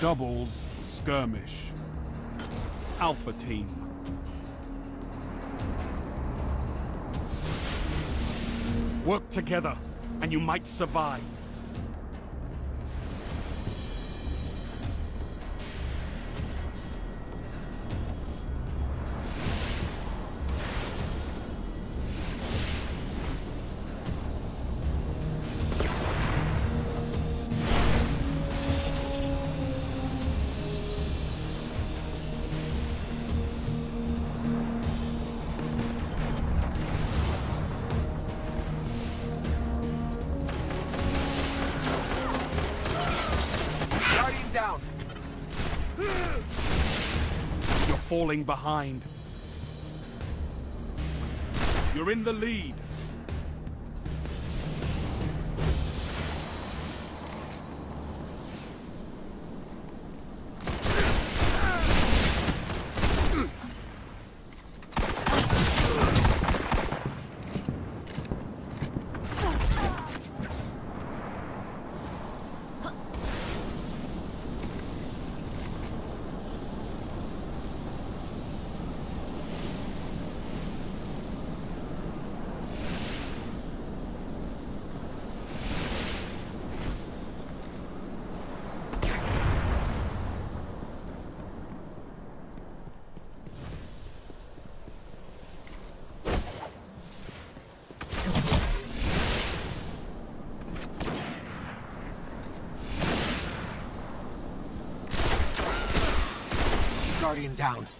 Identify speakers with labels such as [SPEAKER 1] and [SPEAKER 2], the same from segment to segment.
[SPEAKER 1] doubles skirmish. Alpha team. Work together, and you might survive. Falling behind. You're in the lead.
[SPEAKER 2] Guardian down.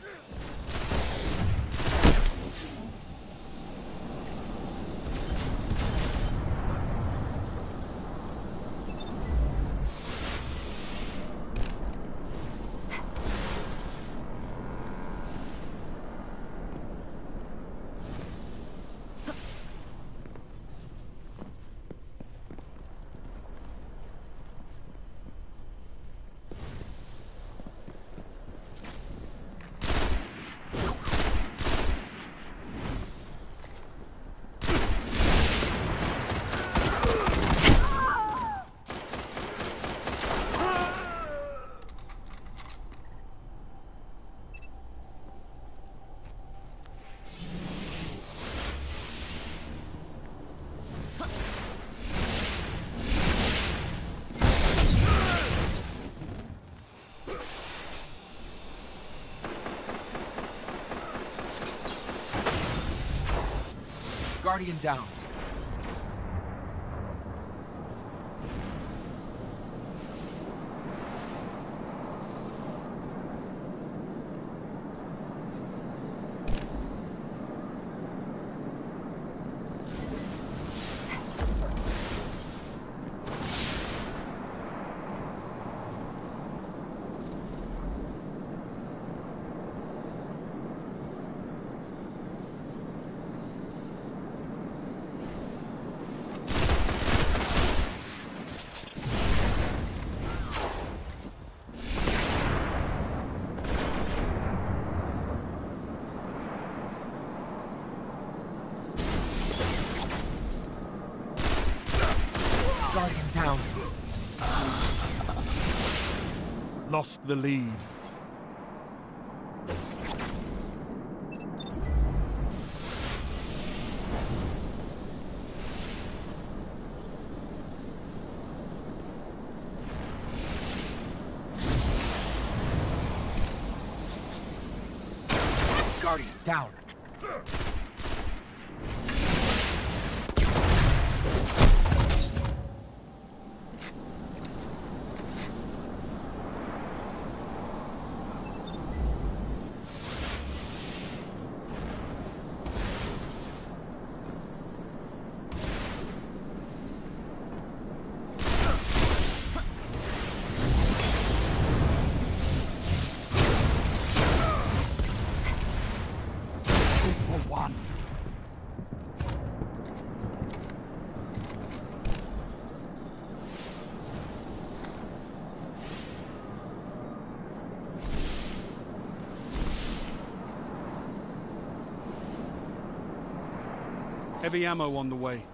[SPEAKER 2] Guardian down. Guardian down.
[SPEAKER 1] Lost the lead.
[SPEAKER 2] Guardian down.
[SPEAKER 1] Heavy ammo on the way.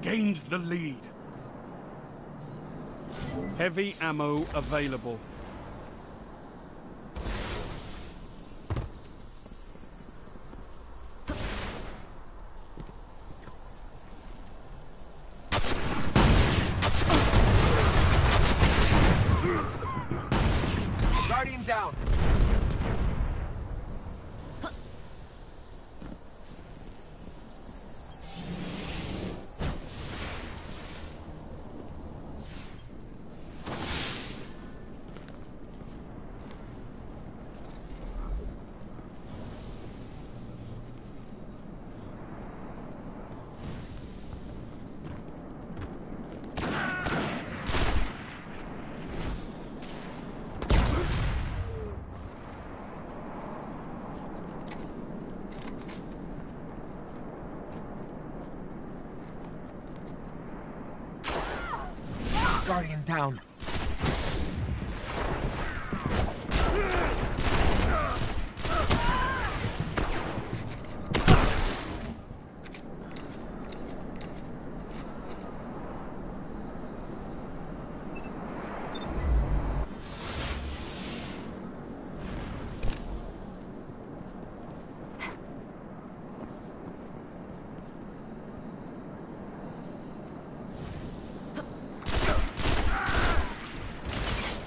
[SPEAKER 1] Gained the lead. Heavy ammo available.
[SPEAKER 2] Guardian down.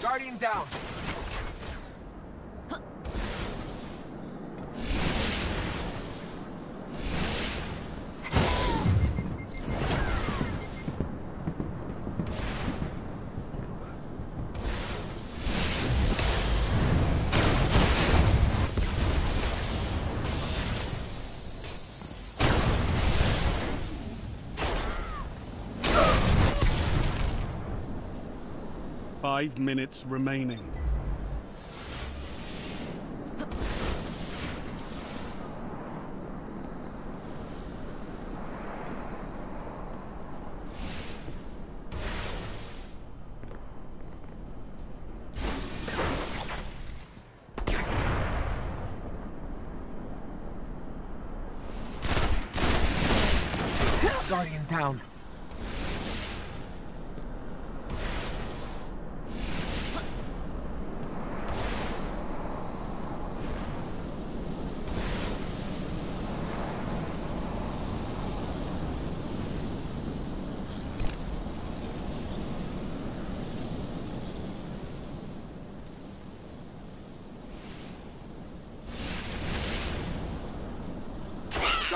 [SPEAKER 2] Guardian down.
[SPEAKER 1] Five minutes remaining.
[SPEAKER 2] Guardian down.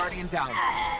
[SPEAKER 2] Guardian down.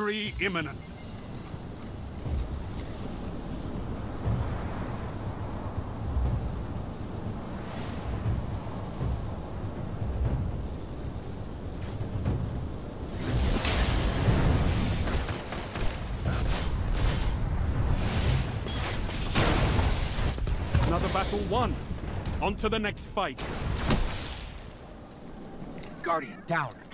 [SPEAKER 1] Victory imminent. Another battle won. On to the next fight.
[SPEAKER 2] Guardian down.